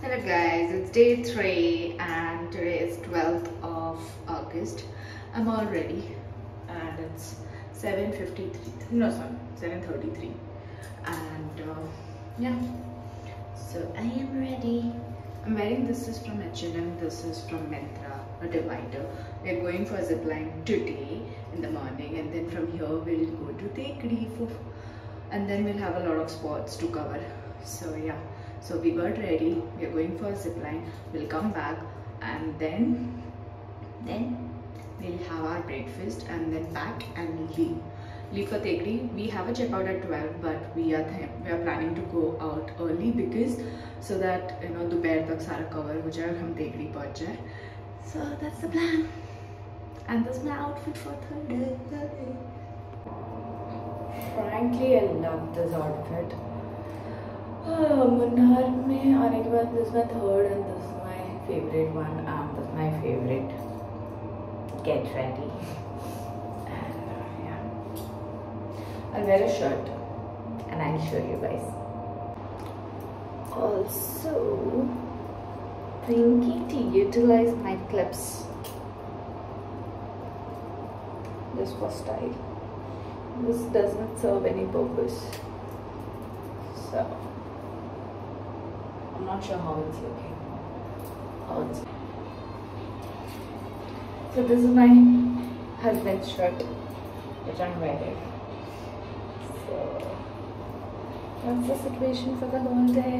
Hello guys, it's day 3 and today is 12th of August. I'm all ready and it's 7.53, no sorry, 7.33 and uh, yeah, so I am ready. I'm wearing this is from H&M, this is from Myntra, a divider. We're going for zipline today in the morning and then from here we'll go to Tekri and then we'll have a lot of spots to cover. So yeah so we got ready, we are going for a zip line, we'll come back and then, then we'll have our breakfast and then back and leave. Leave for Tegri, we have a checkout at 12 but we are we are planning to go out early because so that you know dopair tak sara cover ho jaye aur hum Tegri pahunch jaye. So that's the plan. And that's my outfit for Thursday. Frankly, I love this outfit. Munnar में आने के बाद this my third and this my favourite one and this my favourite get ready and uh, yeah I'll wear a shirt and I'll show you guys also thinking to utilize my clips just for style this doesn't serve any purpose so I'm not sure how it's looking. How it's so this is my husband's shirt which I'm wearing. So that's the situation for the whole day.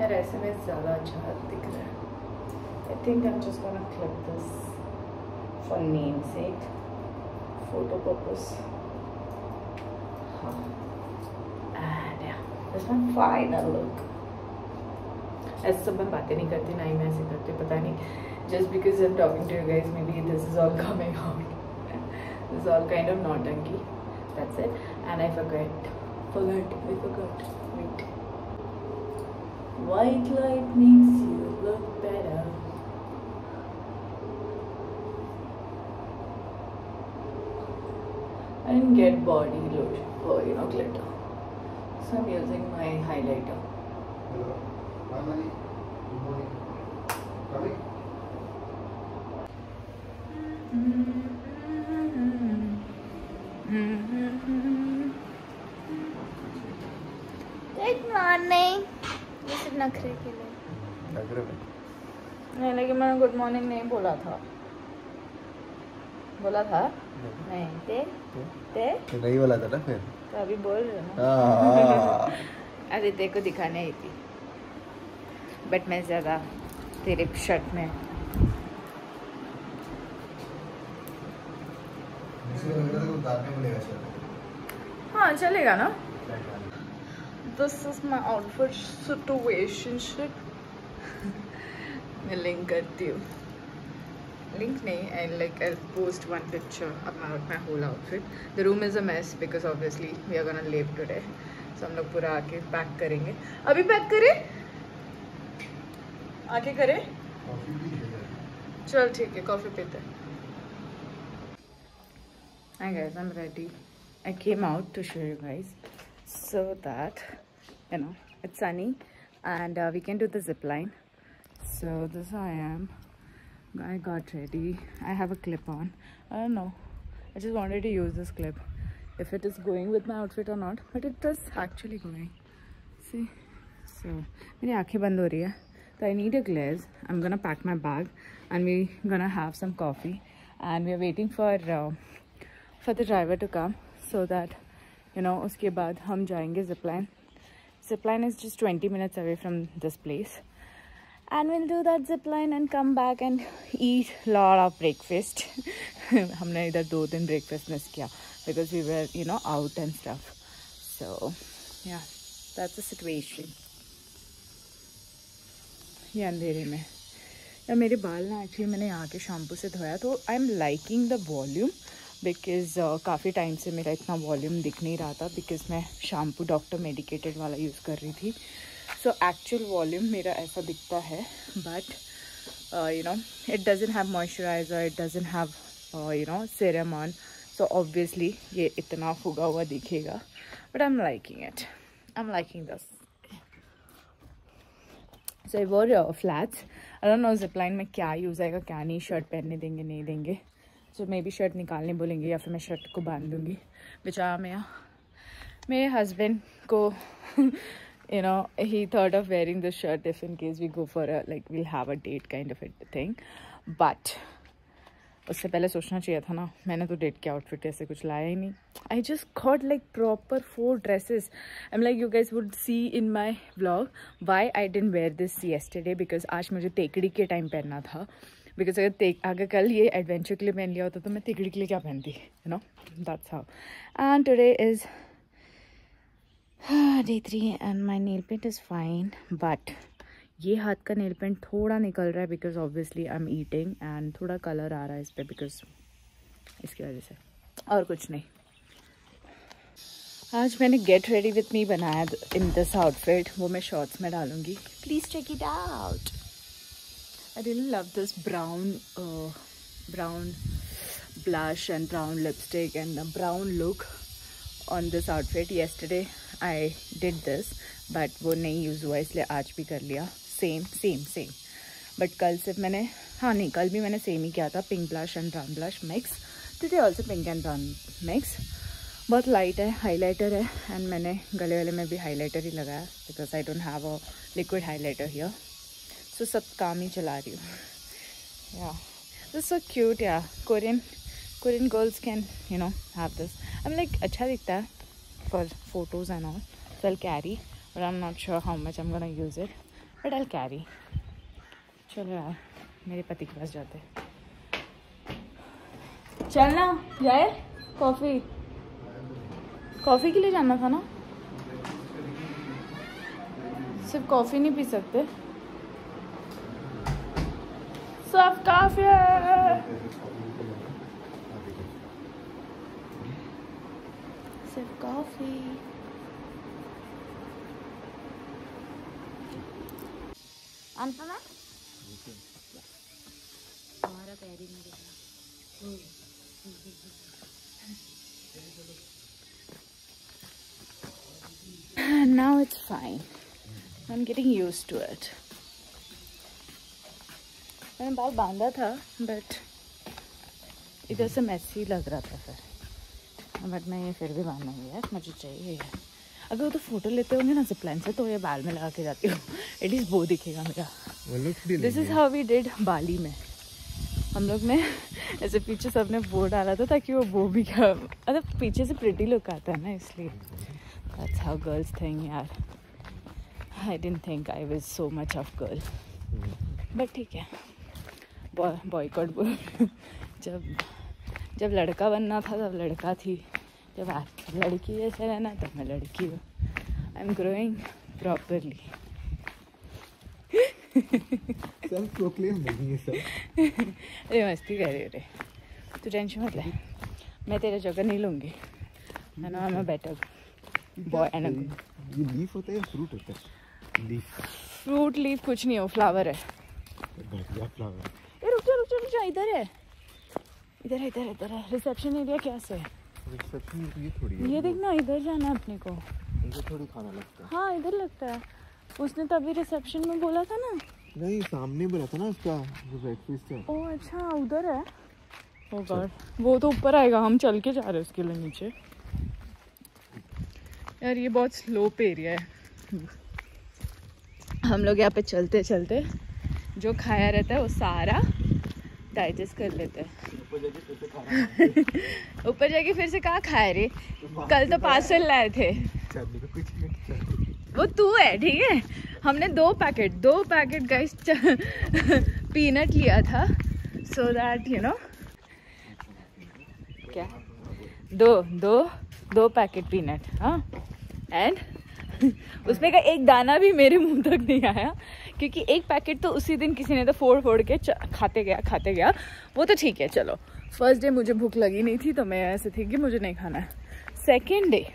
यार ऐसे में ज़्यादा अच्छा दिख रहा है I think I'm just gonna clip this for namesake, photo purpose. Huh. And yeah. That's my final look. ऐसे सब मैं बातें नहीं करती ना ही मैं ऐसे करती पता नहीं just because I'm talking to you guys maybe this is all coming out this is all kind of naughty that's it and I forgot forgot I forgot wait white light makes you look better I didn't get body lotion or you know glitter so I'm using my highlighter. Hello. Hi, Mani. Good morning. Coming? Good morning. ये सिर्फ़ नखरे के लिए नगरे में नहीं लेकिन मैंने गुड मॉर्निंग नहीं बोला था बोला था नहीं ते? ते तो नहीं वाला था ना फिर? तो अभी बोल रहे हो हाँ। अरे तेरे को दिखाने आई थी। बट मैं ज़्यादा तेरे शर्ट में। हाँ चलेगा ना? This is my outfit situationship मैं लिंक करती हूँ। लिंक नहीं I like I post one picture about my whole outfit the room is a mess because obviously we are gonna leave today so हम लोग पूरा आके पैक करेंगे। अभी पैक करें? आके करें? है चल ठीक है कॉफ़ी पीते Hi guys, I'm ready. I came out to show you guys so that you know it's sunny and uh, we can do the zip line. So this I am. I got ready. I have a clip on. I don't know. I just wanted to use this clip. If it is going with my outfit or not, but it is actually going. See? So बंद हो रही है So I need a glaze. I'm gonna pack my bag and we're gonna have some coffee and we're waiting for uh, for the driver to come so that you know उसके बाद हम जाएँगे zipline. Zipline is just 20 minutes away from this place and will do that zip line and come back and eat lot of breakfast हमने इधर दो दिन breakfast miss किया because we were you know out and stuff so yeah that's a ये अंधेरे में। या मेरे बाल ना एक्चुअली मैंने यहाँ के शैम्पू से धोया तो I am liking the volume because काफ़ी टाइम से मेरा इतना वॉल्यूम दिख नहीं रहा था बिकॉज़ मैं शैम्पू डॉक्टर मेडिकेटेड वाला यूज़ कर रही थी। सो एक्चुअल वॉल्यूम मेरा ऐसा दिखता है but you know it doesn't have moisturiser it doesn't have you know serum on so obviously ये इतना फुगा हुआ दिखेगा but I am liking it I am liking this so war flats अगर नो जिपलाइन में क्या यूज़ आएगा, क्या नहीं शर्ट पहनने देंगे, नहीं देंगे. सो मे बी शर्ट निकालने बोलेंगे या फिर मैं शर्ट को बाँध दूँगी. बेचारा मेरा, मेरे हस्बैंड को you know, he thought of wearing this shirt if in case we go for a, like, we'll have a date kind of a thing. But उससे पहले सोचना चाहिए था ना, मैंने तो डेट के आउटफिट ऐसे कुछ लाया ही नहीं। I just got like proper four dresses I am like you guys would see in my blog why I didn't wear this yesterday because आज मुझे तेकड़ी के टाइम पहनना था। बिकॉज़ अगर अगर कल ये एडवेंचर के लिए पहन लिया होता तो मैं तेकड़ी के लिए क्या पहनती you know that's how and today is day three and my nail paint is fine but ये हाथ का नेल पेंट थोड़ा निकल रहा है because obviously I am eating and थोड़ा कलर आ रहा है इस पर बिकॉज़ इसकी वजह से। और कुछ नहीं। आज मैंने गेट रेडी विथ मी बनाया इन दिस आउटफिट वो मैं शॉर्ट्स में डालूँगी। Please check it out I really love this brown brown blush and brown lipstick and a brown look on this outfit I did this but वो नहीं use हुआ, इसलिए आज भी कर लिया. सेम सेम सेम बट कल सिर्फ़ मैंने हाँ नहीं, कल भी मैंने सेम ही किया था. Pink blush and brown blush mix today also pink and brown mix बहुत लाइट है हाइलाइटर है एंड मैंने गले वाले में भी हाइलाइटर ही लगाया because I don't have a liquid highlighter here so सब काम ही चला रही हूँ. Yeah this so cute yeah Korean Korean girls can you know have this I like अच्छा दिखता है. And also I carry but I am not sure how much I am gonna use it but I carry चलो यार, मेरे पति के पास जाते चलना जाए? कॉफ़ी कॉफ़ी के लिए जाना था ना? सिर्फ़ कॉफ़ी नहीं पी सकते। सब काफ़ी सिर्फ़ कॉफ़ी अंतना हमारा पैरी में दिखा now it's fine. I'm getting used to it. मैंने बाल बांधा था बट इधर से मैसी लग रहा था फिर। बट मैं ये फिर भी बांधूँगी यार मुझे चाहिए यार अगर वो तो फ़ोटो लेते होंगे ना जिपलाइन से तो ये बाल में लगा के जाती हूँ। एटलीस्ट वो दिखेगा मेरा। This is how we did Bali में। हम लोग ने ऐसे पीछे सबने बो डाला था ताकि वो बो भी क्या मतलब पीछे से प्रिटी लुक आता है ना इसलिए। दैट्स हाउ गर्ल्स थिंग यार। I didn't think I was so much of girl but ठीक है। बॉयकॉट बोल। जब जब लड़का बनना था तब लड़का थी। जब लड़की जैसे रहना तब मैं लड़की हूँ। I am growing properly self proclaim नहीं है सर अरे मस्ती कर रही रे। तू टेंशन मत ले। मैं तेरा जगह नहीं लूँगी। मैं ना मैं बेटर बॉय एंड ये लीफ होता है या फ्रूट होता है? लीफ फ्रूट लीफ कुछ नहीं हो फ्लावर है। बढ़िया फ्लावर रुक जा रुक जा रुक जा इधर है। इधर है इधर है इधर है। रिसेप्शन एरिया कैसे है रिसेप्शन तो ये थोड़ी है। ये देखना इधर जाना है अपने को। इनको थोड़ी खाना लगता है। हाँ इधर लगता है। उसने तभी रिसेप्शन में बोला था ना। नहीं सामने बोला था ना उसका जो ब्रेकफास्ट है। ओ अच्छा उधर है। ओ गॉड वो तो ऊपर आएगा हम चल के जा रहे हैं उसके लिए नीचे। यार ये बहुत स्लोप एरिया है। हम लोग यहाँ पे चलते चलते जो खाया रहता है वो सारा डाइजेस्ट कर लेते हैं। ऊपर जाके फिर से कहाँ खाए रे? कल तो पार्सल लाए थे। कुछ वो तू है ठीक है? हमने दो पैकेट दो पैकेट गाइस पीनट लिया था। सो दैट यू नो क्या? दो दो दो पैकेट पीनट हाँ। एंड उसमें का एक दाना भी मेरे मुँह तक नहीं आया। क्योंकि एक पैकेट तो उसी दिन किसी ने तो फोड़ फोड़ के खाते गया खाते गया। वो तो ठीक है, चलो। फ़र्स्ट डे मुझे भूख लगी नहीं थी तो मैं ऐसे थी कि मुझे नहीं खाना है। Second day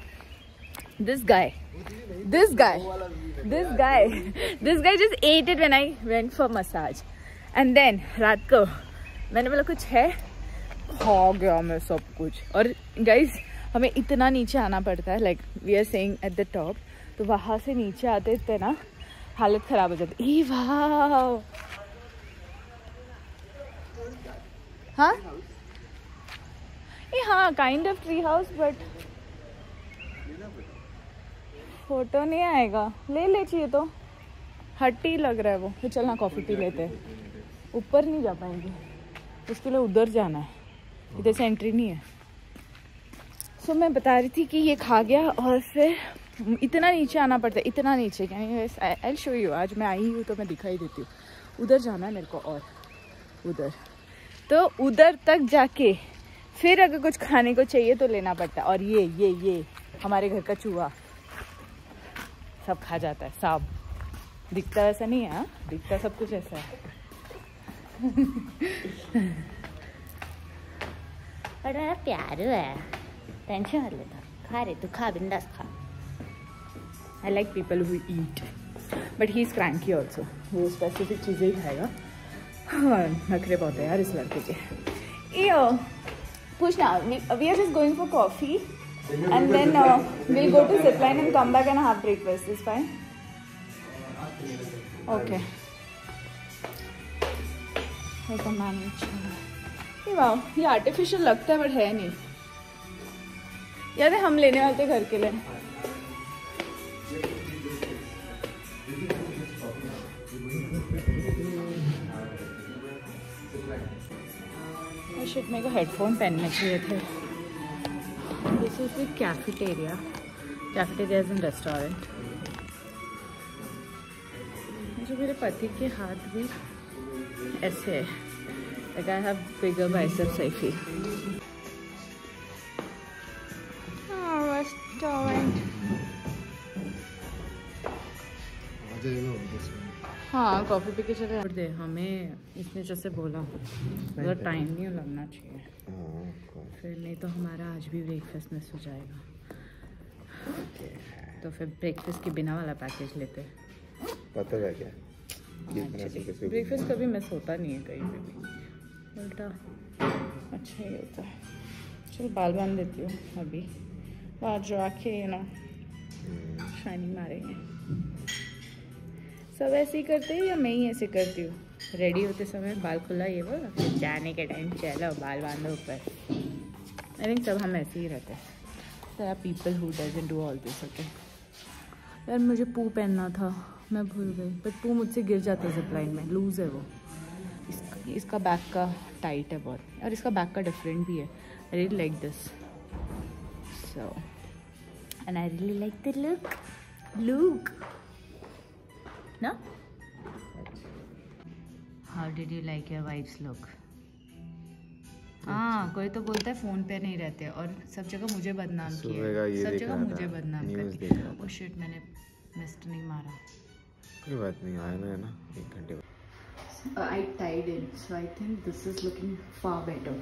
this guy this guy this guy, this guy just ate it when i went for massage. And then, रात को, मैंने बोला, कुछ है? खा गया मैं सब कुछ। और गाइज़ हमें इतना नीचे आना पड़ता है like we are saying at the top तो वहाँ से नीचे आते थे ना हालत खराब हो जाती। ई वाह हाँ? ये हाँ kind of tree house but photo नहीं आएगा। ले ले चाहिए तो। हट्टी लग रहा है वो। फिर चलना कॉफ़ी पी लेते हैं। ऊपर नहीं जा पाएँगे। उसके लिए उधर जाना है। इधर से एंट्री नहीं है। सो मैं बता रही थी कि ये खा गया और फिर इतना नीचे आना पड़ता है, इतना नीचे आई शो यू आज मैं आई हूँ तो मैं दिखाई देती हूँ। उधर जाना है मेरे को और, उधर। तो उधर तक जाके फिर अगर कुछ खाने को चाहिए तो लेना पड़ता है। और ये ये ये, हमारे घर का चूहा। सब खा जाता है सांप दिखता वैसा नहीं है हाँ? दिखता सब कुछ ऐसा है। बड़ा प्यार है। टेंशन मत लेता खा रे तू खा, बिंदास खा। I like people who eat but he is cranky also वो स्पेसिफिक चीज़ें ही खाएगा। हाँ नखरे बहुत है यार इस लड़के के। यो पूछना we are just going for coffee and then uh, we'll go to zipline and come back and have breakfast. Is fine? ये वाह ये आर्टिफिशियल लगता है बट है नहीं। है हम लेने थे घर के लिए? शिट मेरे को हेडफोन पहनने चाहिए थे। This is the cafeteria cafeteria is in restaurant जो मेरे पति के हाथ भी ऐसे है। I have bigger biceps I I हाँ कॉफ़ी पी के चले दे हमें इसने जैसे बोला मतलब टाइम नहीं लगना चाहिए। फिर नहीं तो हमारा आज भी ब्रेकफास्ट मिस हो जाएगा। तो फिर ब्रेकफास्ट के बिना वाला पैकेज लेते। पता है क्या? ब्रेकफास्ट कभी मिस होता नहीं है कहीं पे भी। उल्टा अच्छा ही होता है। चल बाल बाँध देती हूँ अभी। बाद जो आके ना शाइनिंग मारेंगे। सब ऐसे ही करते हैं या मैं ही ऐसे करती हूँ? रेडी होते समय बाल खुला ये वो, जाने के टाइम चलो बाल बांधो ऊपर। आई थिंक सब हम ऐसे ही रहते हैं। There are people who doesn't do all this, okay? यार मुझे पू पहनना था, मैं भूल गई। बट पू मुझसे गिर जाता है जिप लाइन में लूज है वो। इसका इसका बैक का टाइट है बहुत। और इसका बैक का डिफरेंट भी है। I really like this so and I really like the look look ना? How did you like your wife's look हाँ कोई तो बोलता है फ़ोन पे नहीं रहते और सब जगह मुझे बदनाम किया सब जगह मुझे बदनाम कर देख ओ शिट मैंने मिस्ड नहीं मारा। कोई बात नहीं आना है ना एक घंटे बाद। Uh, I tied in, so I think this is looking far better,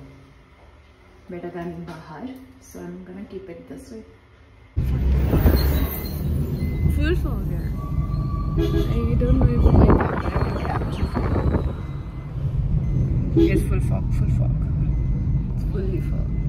better than Bahar. So I'm gonna keep it this way. Full fog, And you don't know if when you're driving out. It's full fog, full fog. It's fully fog.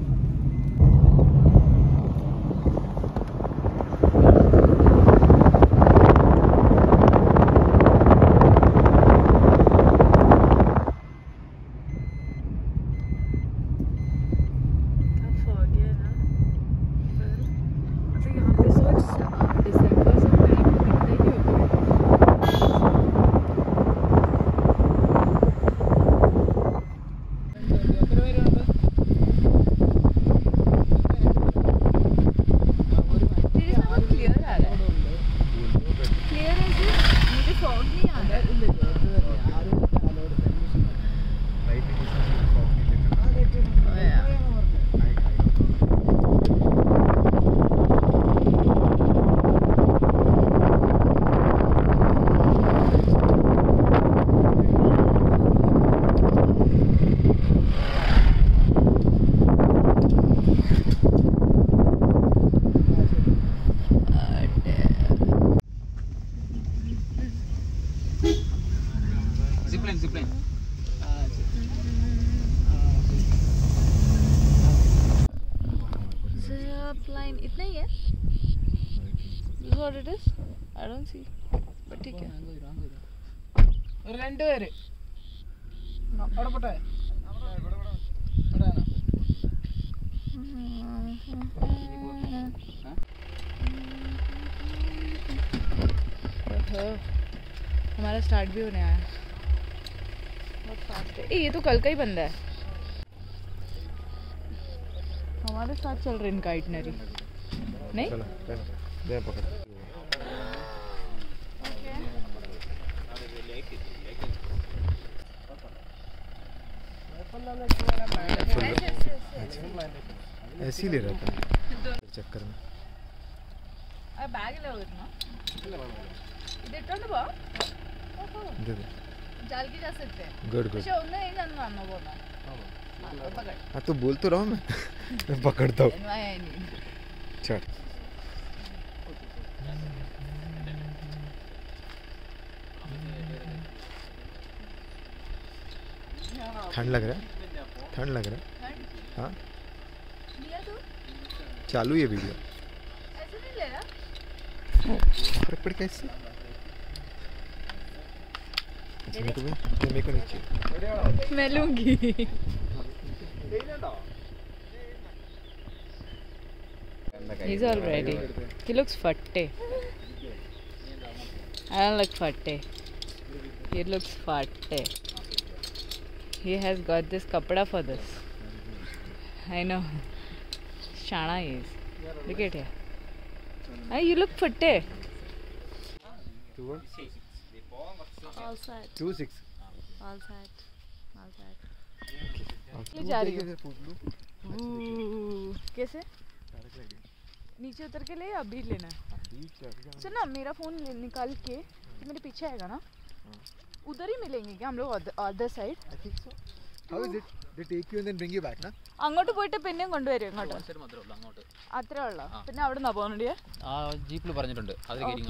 Start भी होने आया बहुत fast है ए, ये तो कल का ही बंदा है हमारे साथ चल रहे इनका आइटनरी नहीं चलो चलो दे पकड़ ऐसे ही ले रहा था चक्कर में ಬ್ಯಾಗ್ ಎಲ್ಲ ಹೋಗುತ್ತಾ ಇದು ಇಟ್ಕೊಂಡು ಬಾ हाँ, हाँ। तो बोल। तो रहा हूँ मैं। पकड़ता हूँ। चल। ठंड लग रहा है। ठंड लग रहा है। हाँ। चालू ये वीडियो। ऐसे नहीं ले रहा पड़ कैसे अच्छा, भी ये मेरे को नीचे मैं लूँगी He's all ready. He looks fatte. I don't like fatte. He looks fatte. He has got this kapda for this. I know. Shana is. Look at here. Ah, you look fatte. To All set, two six all set, all set. ले जा रही हो Ooh, कैसे नीचे उतर के ले या अभी लेना है सुन ना मेरा फोन ले- निकाल के तो मेरे पीछे आएगा ना उधर ही मिलेंगे क्या हम लोग other side How is it? They take you and then bring you back, na? അങ്ങോട്ട് പോയിട്ട് പിന്നെയും കൊണ്ടുവരും ഇങ്ങോട്ട് സൈഡ് മാത്രമേ ഉള്ളൂ അങ്ങോട്ട് അത്രേ ഉള്ളൂ പിന്നെ അവിടെ നിന്നാ പോകുന്നുണ്ട് ആ ജീപ്പിൽ പറഞ്ഞിട്ടുണ്ട് അത് കയറി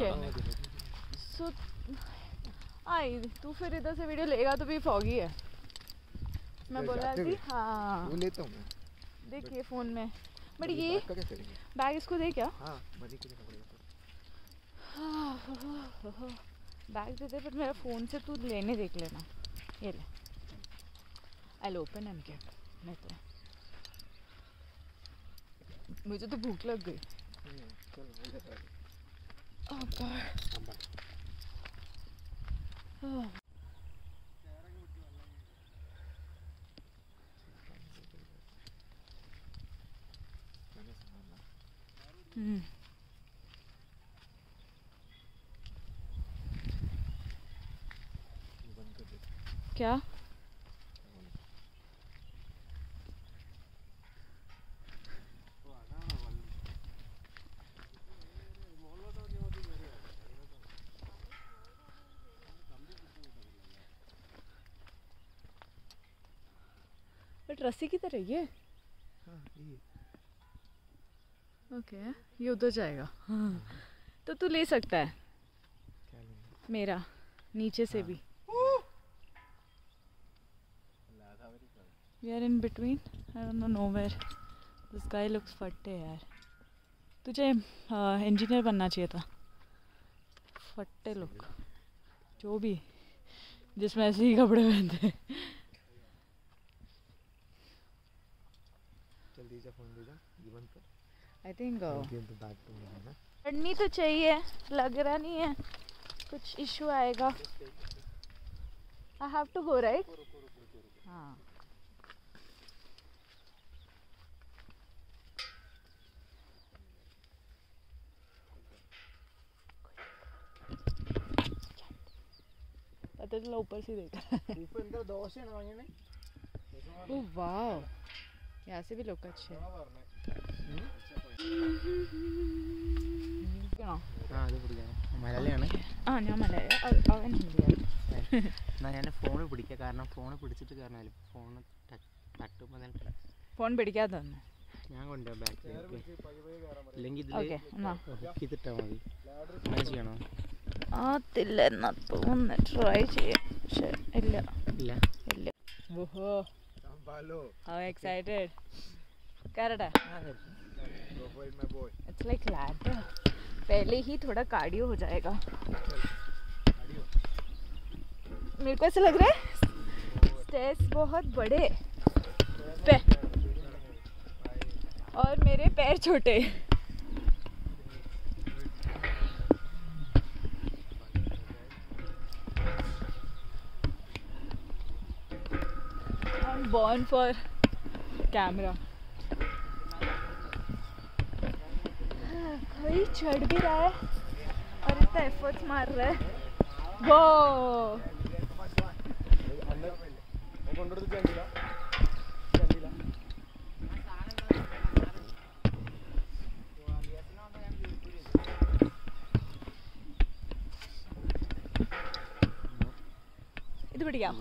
आई तू फिर इधर से वीडियो लेगा तो भी फॉगी है। मैं बोल रहा थी हाँ। वो लेता हूँ देखिए फ़ोन में। बट ये बैग इसको दे क्या? हाँ बैग दे दे पर मेरा फ़ोन से तू लेने देख लेना। ये ले। आई ओपन एम के मैं तो मुझे तो भूख लग गई Oh God. Oh. हम्म क्या? बट रस्सी की तरह ये? हाँ ये। ओके ये उधर जाएगा। तो तू ले सकता है। मेरा नीचे से भी। We are in between I don't know nowhere this guy looks फट्टे यार। तुझे इंजीनियर बनना चाहिए था। फट्टे लुक जो भी जिसमें ऐसे ही कपड़े पहनते हैं चल दे जा फ़ोन दे जा ये बंद कर। I think give the bag to me ना? पढ़नी तो चाहिए लग रहा नहीं है कुछ इशू आएगा। I have to go right हाँ। पता चला ऊपर से देखा। ऊपर इनका दोस्त है ना वाह यहाँ से भी लोग अच्छे हैं ആണോ? ആ അത് പിടിക്കാം മലയാളിയാണ് ആ ഞാൻ മലയാളി അവ- അവൻ ഹിന്ദിയാണ് എന്നാൽ ഞാൻ ഫോൺ പിടിക്കാം കാരണം ഫോൺ പിടിച്ചിട്ട് കാരണമല്ല ഫോൺ തട്ടുമ്പോൾ തന്നെ ഫോൺ പിടിക്കാതെ തന്നെ ഞാൻ കൊണ്ടുപോകാം ബാക്കിലേക്ക് ഇല്ലെങ്കിൽ ഓക്കെ ഇതിൽ എന്നാ ഹുക്ക് ചെയ്തിട്ടാൽ മതി അങ്ങനെ ചെയ്യണോ ആത്തില്ല എന്നാ തോന്നുന്നു ട്രൈ ചെയ്യാം പക്ഷെ ഇല്ല ഇല്ല ഇല്ല ഓഹോ Balo. How excited? Canada. Profile my boy. It's like lad. पहले ही थोड़ा कार्डियो हो जाएगा मेरे को ऐसा लग रहा है स्टेस बहुत बड़े और मेरे पैर छोटे I'm born for camera. कोई चढ़ भी रहा है और इतना एफर्ट्स मार रहा है वो ഇത് പിടിക്കാം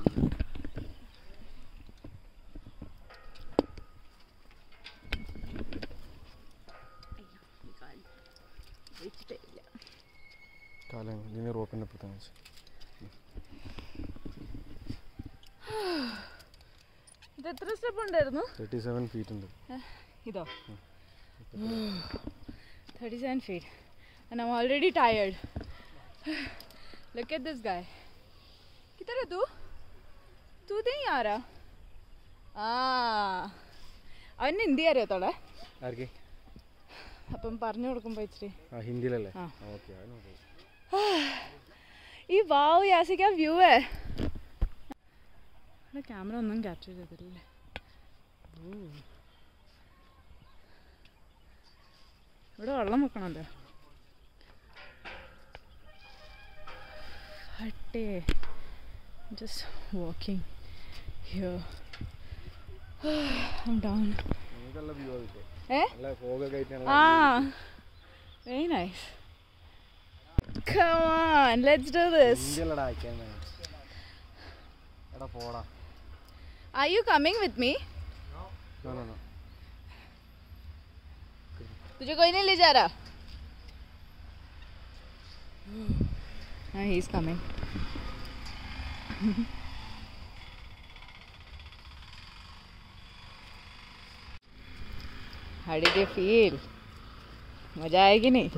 ഇത് ഫീറ്റ് ഇതോ? Thirty seven feet and already tired look at this guy കിത്തറ തൂ തൂ നീ ആരാ ആ. അവന് ഹിന്ദി അറിയോ അപ്പം പറഞ്ഞു കൊടുക്കുമ്പോ ഇച്ചിരി ഹിന്ദിയിലല്ലേ? ആ. ഓക്കെ ഈ വാവ് യാസിക്ക വ്യൂ ഇവിടെ ക്യാമറ ഒന്നും ക്യാപ്ചർ ചെയ്തിട്ടില്ലേ ഇവിടെ വെള്ളം വെക്കണല്ലോ ഹട്ടേ just walking here. I'm down. Eh? Ah, very nice. Come on, let's do this. Are you coming with me? No, no, no. तुझे कोई नहीं ले जा रहा हाँ he is coming how did you मज़ा आएगी नहीं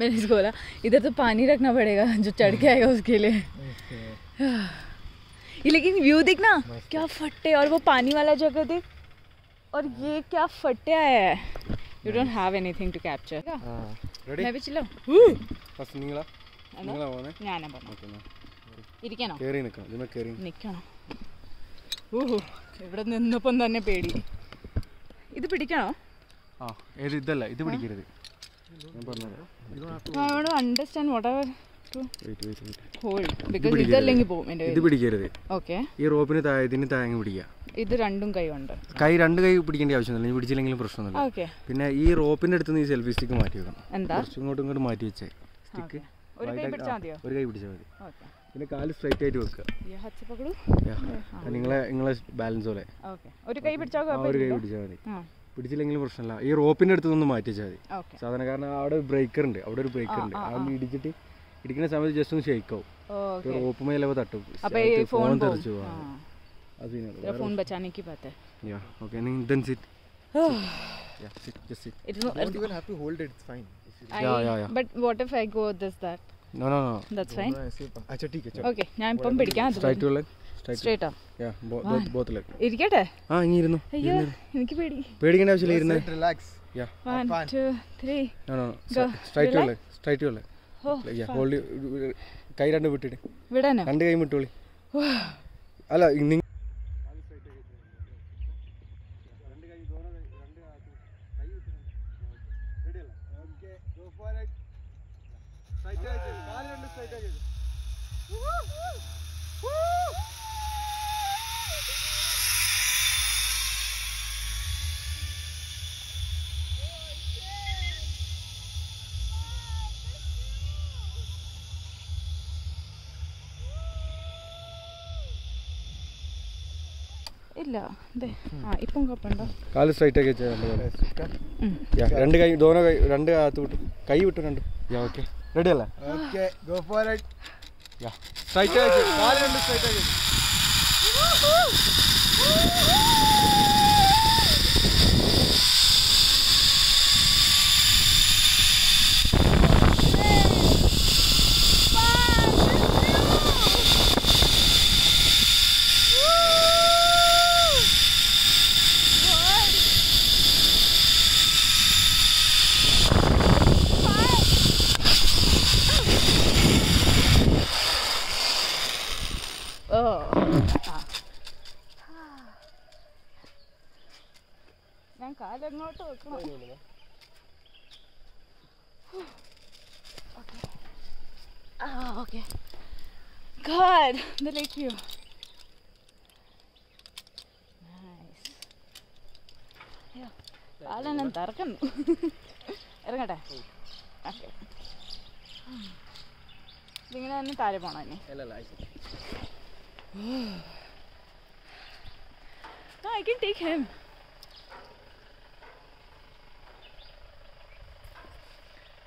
मैंने इसको बोला इधर तो पानी रखना पड़ेगा जो चढ़ के आएगा उसके लिए ये लेकिन व्यू दिखना क्या फट्टे और वो पानी वाला जगह देख और ये क्या फटे आया है you don't have anything to capture ആ റെഡി मैं भी चलो ഫസ്റ്റ് നിങ്ങളാ നിങ്ങളാ പോകുന്നത് ഞാനാ പറഞ്ഞു ഓക്കെ ഇരിക്കണോ കയറി നിൽക്കാം ഇതിമേ കയറി നിൽക്കണം ഊഹു ഇവിടെ നിന്നപ്പം തന്നെ പേടി ഇത് പിടിക്കണോ ആ ഏത് ഇതല്ല ഇത് പിടിക്കരുത് ഞാൻ പറഞ്ഞത് ഐ അണ്ടർസ്റ്റാൻഡ് വാട്ട് എവർ ഇത് പിടിക്കരുത്. ഈ റോപ്പിന് ഇതിന് താങ്ങി പിടിക്കുക. ഇത് രണ്ടും കൈ ഉണ്ട് കൈ രണ്ട് കൈ പിടിക്കേണ്ട ആവശ്യമൊന്നുമില്ല. പിടിച്ചില്ലെങ്കിലും പ്രശ്നമൊന്നുമില്ല. പിന്നെ ഈ റോപ്പിന്റെ അടുത്ത് നീ സെൽഫി സ്റ്റിക്ക് മാറ്റി വെക്കണം. കുറച്ച് ഇങ്ങോട്ട് ഇങ്ങോട്ട് മാറ്റി വെച്ചേ. സ്റ്റിക്ക് ഒരു കൈ പിടിച്ചാൽ മതി. പിന്നെ കാൽ സ്ട്രൈറ്റ് ആയിട്ട് വെക്കുക. നിങ്ങളെ നിങ്ങളെ ബാലൻസ് പോലെ. ഒരു കൈ പിടിച്ചാൽ മതി. പിടിച്ചില്ലെങ്കിലും പ്രശ്നമില്ല. ഈ റോപ്പിന്റെ അടുത്ത് നിന്ന് മാറ്റിച്ചാൽ മതി. സാധാരണ കാരണം അവിടെ ഒരു ബ്രേക്കർ ഉണ്ട്. അവിടെ ഒരു ബ്രേക്കർ ഉണ്ട്. അത് ഇടിച്ചിട്ട് ഇടിക്കുന്ന സമയത്ത് ജസ്റ്റ് ഒന്ന് ഷെയ്ക്കാവും റോപ്പ് മേലവ തട്ടും. ഫോൺ തെറിച്ചു ഫോൺ ഞാൻ ഇപ്പം പിടിക്കാം സ്ട്രൈറ്റ് യാ ബോത്ത് ലെഗ് ഇരിക്കട്ടെ? ആ ഇങ്ങനെ ഇരുന്നു അയ്യോ എനിക്ക് പേടി. പേടിക്കേണ്ട ആവശ്യമില്ല ഇരുന്നേ. relax. Yeah one fine. Two three no no. Straight. Leg straight leg yeah hold കൈ രണ്ട് വിട്ടിട്ട് വിടാനോ? രണ്ട് കൈ വിട്ടോളി. അല്ല നിങ്ങൾ Woo! ദേ ആ ഇപ്പം കുഴപ്പമുണ്ടോ കാല് സ്ട്രൈറ്റ് ആക്കി വെച്ചാൽ രണ്ട് കാല് യാ രണ്ട് കൈ ദോന കൈ രണ്ട് കാത്ത് വിട്ടു കൈ വിട്ടു രണ്ട് യാ ഓക്കെ റെഡി അല്ലേ Okay, go for it. Yeah straight ആക്കി കാല് രണ്ട് സ്ട്രൈറ്റ് ആക്കി കാലങ്ങോട്ട് വെക്കണം ആ okay God, the lake view. Nice. അയ്യോ, കാലെല്ലാം തറക്കുന്നു ഇറങ്ങട്ടെ ഓക്കെ ഇതിങ്ങനെ തന്നെ താഴെ പോണോ ഇനി അല്ലല്ല ആയിക്കോട്ടെ. No, I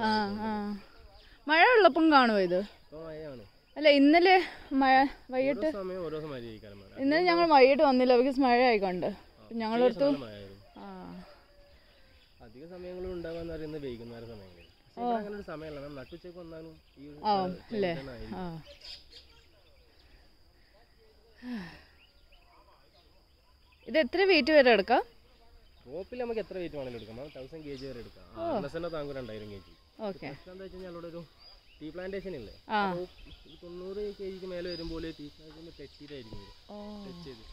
ആ ആ. മഴ ഉള്ളപ്പം കാണുമോ ഇത്? അല്ല ഇന്നലെ മഴ വൈകിട്ട് ഇന്നലെ ഞങ്ങൾ വൈകിട്ട് വന്നില്ല ബിക്കോസ് മഴ ആയിക്കൊണ്ട് ഞങ്ങളെടുത്തു നല്ല ആ. അധിക സമയങ്ങളും ഉണ്ടാവാന്ന് പറയുന്നത് വൈകുന്നേരം സമയങ്ങളിൽ. അങ്ങനെ ഒരു സമയമല്ല. നമ്മൾ നട്ടുച്ചയ്ക്ക് വന്നാലും ഈ ഇത് എത്ര വെയിറ്റ് വരെ എടുക്കാം? റോപ്പിൽ നമുക്ക് എത്ര വെയിറ്റ് വേണമെങ്കിലും എടുക്കാം. തൗസൻഡ് കെ ജി വരെ എടുക്കാം. ആർനെസ്സിനെ താങ്കൾ രണ്ടായിരം കെ ജി ഓക്കെ പ്രശ്നം എന്താ വെച്ച് അവിടെ ഒരു ടീ പ്ലാന്റേഷൻ ഇല്ലേ? തൊണ്ണൂറ് കെ ജിക്ക് മേലെ വരുമ്പോൾ ടീ പ്ലാന്റേഷൻ ടച്ച് ചെയ്ത്.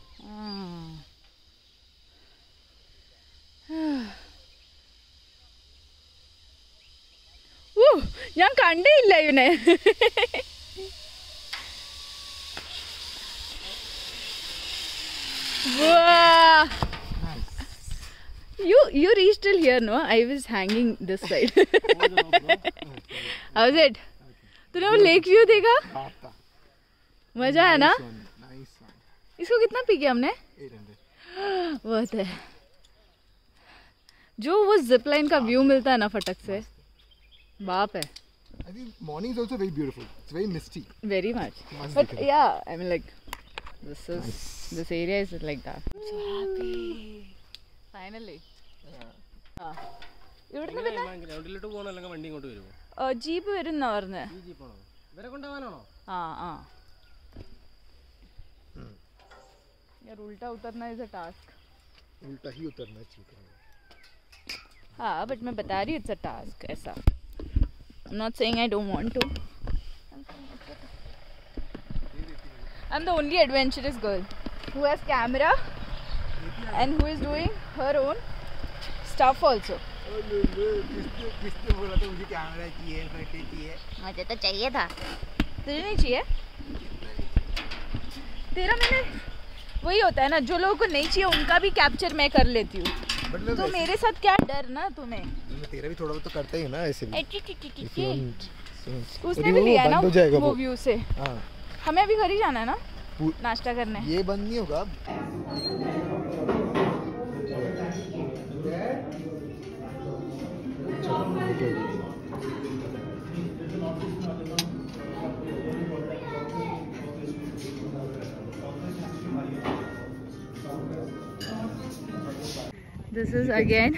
ഞാൻ കണ്ടില്ല ഇവനെ. Wow. You you reached till here, no? I was hanging this side. How was it? तूने वो लेक व्यू देखा मज़ा है ना इसको कितना पी गया हमने बहुत है जो वो जिप लाइन का व्यू मिलता है ना फटक से बाप है I think morning is also very beautiful. It's very misty. very much but yeah i mean like this is this area is like that i'm so happy finally ഇവിടുന്ന് പിന്നെ ഗ്രൗണ്ടിലോട്ട് പോകണോ അല്ലെങ്കിൽ വണ്ടി ഇങ്ങോട്ട് വരുമോ ജീപ്പ് വരുന്ന പറഞ്ഞ് ഈ ജീപ്പാണോ ഇവരെ കൊണ്ടുപോകാനാണോ ആ ആ यार उल्टा उतरना इज अ टास्क उल्टा ही उतरना चाहिए हाँ बट मैं बता रही हूँ इट्स अ टास्क ऐसा I am not saying I don't want to I am the only adventurous girl who has camera and who is doing her own stuff also. किसने बोला था मुझे कैमरा चाहिए फ़ोटो चाहिए मुझे तो चाहिए था। तुझे नहीं चाहिए? तेरा मैंने वही होता है ना जो लोगों को नहीं चाहिए उनका भी कैप्चर मैं कर लेती हूँ। तो मेरे साथ क्या डर ना तुम्हें? तेरा भी थोड़ा बहुत तो करता ही हूँ ना ऐसे भी। उसने भी वो लिया ना वो। व्यू से हाँ। हमें अभी घर ही जाना है ना? नाश्ता करने। ये बंद नहीं होगा this is again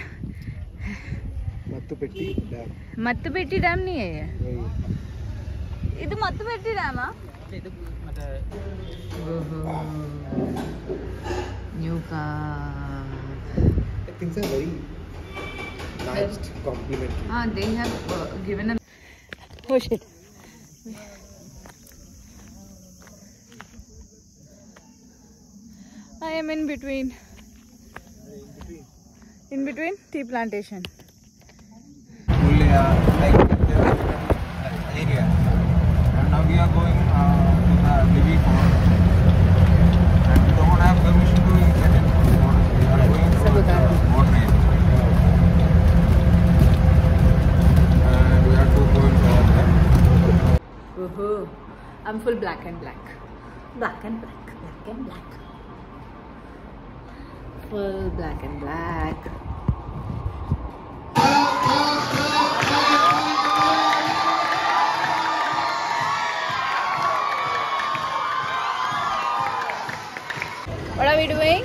Mattupetty dam नहीं है ये इधर मत्तपेट्टी डैम न्यू का things are very nice complimentary ah they have uh, given a oh shit i am in between In between tea plantation. full uh, like uh, area. And now we are going uh, to the Libby forest. And we don't have permission to get into the forest. We are going through the border area. And we have two points over there. Woohoo. I'm full black and black. Black and black, black and black. Full black and black. What are we doing?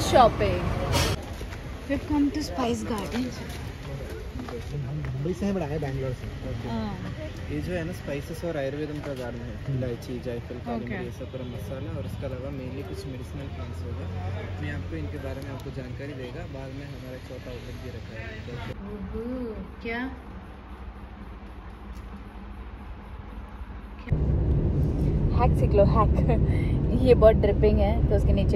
shopping. We've come to Spice Garden. Mumbai से है बड़ा है बैंगलोर से ये जो है ना spices और आयुर्वेदम का गार्डन है। इलायची जायफल काली ये सब पूरा मसाला और इसके अलावा मेनली कुछ मेडिसिनल प्लांट्स होगा मैं आपको इनके बारे में आपको जानकारी देगा। बाद में हमारा चौथा आउटलेट भी रखा है। क्या? हैक सीख लो हैक ये बहुत ड्रिपिंग है तो उसके नीचे